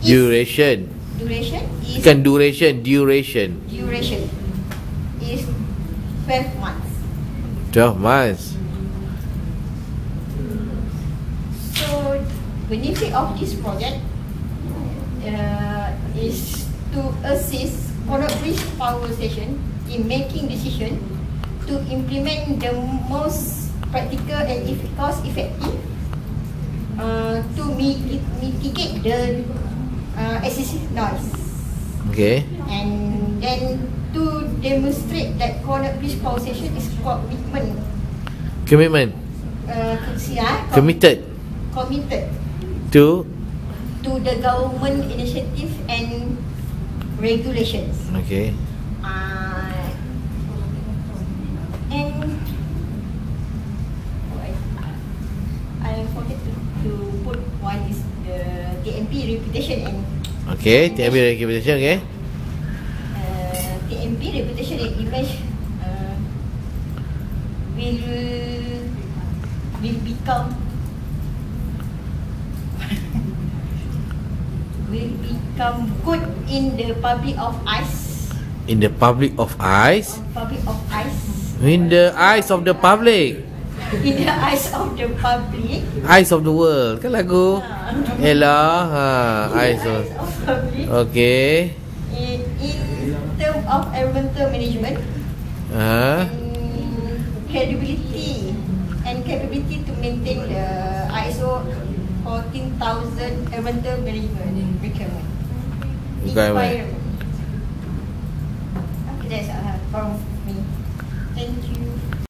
Duration. duration is Bukan duration, duration. duration is 12 months. 12 months. So benefit of this project uh, is to assist Cornwall Power Station in making decision to implement the most practical and cost effective uh, to mi- mitigate the uh, excessive noise Okay. and then to demonstrate that Cornwall Power Station is commitment Commitment. uh, yeah, com- Committed committed to to the government initiative and regulations. Okay. Uh, and I, forget to, to put TMP reputation and Okay, TMB reputation, okay. uh, TMP reputation and image uh, will will become will become good in the public of eyes In the public of eyes. public of eyes In the eyes of the public. In the eyes of the public Eyes of the world. Kan lagu? Ella. Ha, eyes of. of public Okay. in, in term of environmental management Ha. and credibility and capability to maintain the ISO 14000 environmental management requirement. Requirement. Environment. Okay, that's uh, from